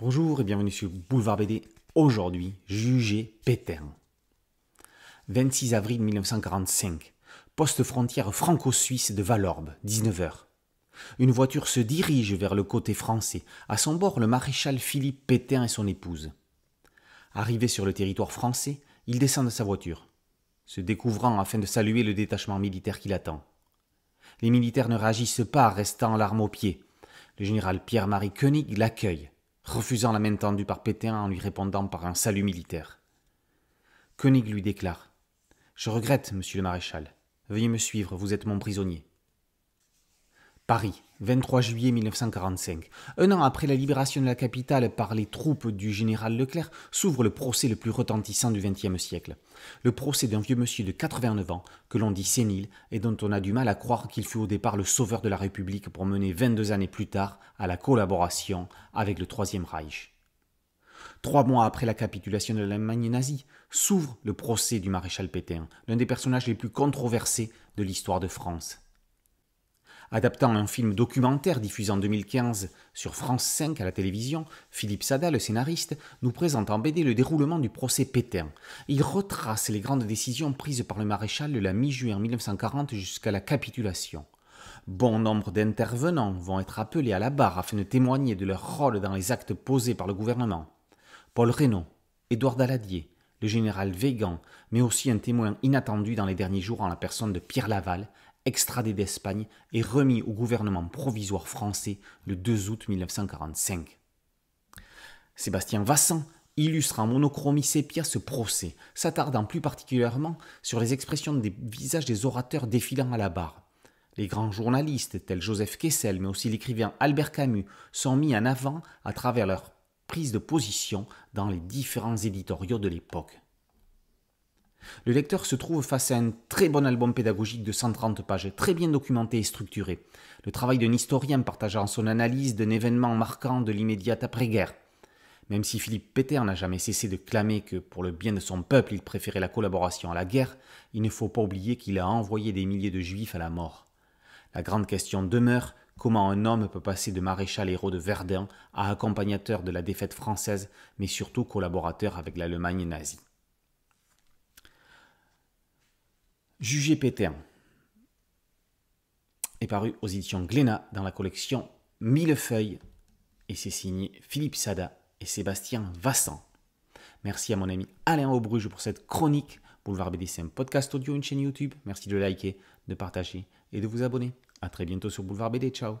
Bonjour et bienvenue sur Boulevard BD. Aujourd'hui, jugé Pétain. 26 avril 1945. Poste frontière franco-suisse de Valorbe, 19h. Une voiture se dirige vers le côté français. À son bord, le maréchal Philippe Pétain et son épouse. Arrivé sur le territoire français, il descend de sa voiture, se découvrant afin de saluer le détachement militaire qui l'attend. Les militaires ne réagissent pas, restant l'arme au pied. Le général Pierre-Marie Koenig l'accueille refusant la main tendue par Pétain en lui répondant par un salut militaire. Koenig lui déclare Je regrette, monsieur le maréchal. Veuillez me suivre, vous êtes mon prisonnier. Paris, 23 juillet 1945. Un an après la libération de la capitale par les troupes du général Leclerc, s'ouvre le procès le plus retentissant du XXe siècle. Le procès d'un vieux monsieur de 89 ans, que l'on dit sénile, et dont on a du mal à croire qu'il fut au départ le sauveur de la République pour mener 22 années plus tard à la collaboration avec le Troisième Reich. Trois mois après la capitulation de l'Allemagne nazie, s'ouvre le procès du maréchal Pétain, l'un des personnages les plus controversés de l'histoire de France. Adaptant un film documentaire diffusé en 2015 sur France 5 à la télévision, Philippe Sada, le scénariste, nous présente en BD le déroulement du procès Pétain. Il retrace les grandes décisions prises par le maréchal de la mi-juin 1940 jusqu'à la capitulation. Bon nombre d'intervenants vont être appelés à la barre afin de témoigner de leur rôle dans les actes posés par le gouvernement. Paul Reynaud, Édouard Daladier, le général Végan, mais aussi un témoin inattendu dans les derniers jours en la personne de Pierre Laval, extradé d'Espagne et remis au gouvernement provisoire français le 2 août 1945. Sébastien Vassan illustre en monochromie sépia ce procès, s'attardant plus particulièrement sur les expressions des visages des orateurs défilant à la barre. Les grands journalistes tels Joseph Kessel, mais aussi l'écrivain Albert Camus, sont mis en avant à travers leur prise de position dans les différents éditoriaux de l'époque. Le lecteur se trouve face à un très bon album pédagogique de 130 pages, très bien documenté et structuré. Le travail d'un historien partageant son analyse d'un événement marquant de l'immédiate après-guerre. Même si Philippe Pétain n'a jamais cessé de clamer que pour le bien de son peuple il préférait la collaboration à la guerre, il ne faut pas oublier qu'il a envoyé des milliers de juifs à la mort. La grande question demeure comment un homme peut passer de maréchal héros de Verdun à accompagnateur de la défaite française, mais surtout collaborateur avec l'Allemagne nazie. Jugé Pétain est paru aux éditions Glénat dans la collection Millefeuilles et c'est signé Philippe Sada et Sébastien Vassan. Merci à mon ami Alain Aubruge pour cette chronique. Boulevard BD, c'est podcast audio, une chaîne YouTube. Merci de liker, de partager et de vous abonner. A très bientôt sur Boulevard BD. Ciao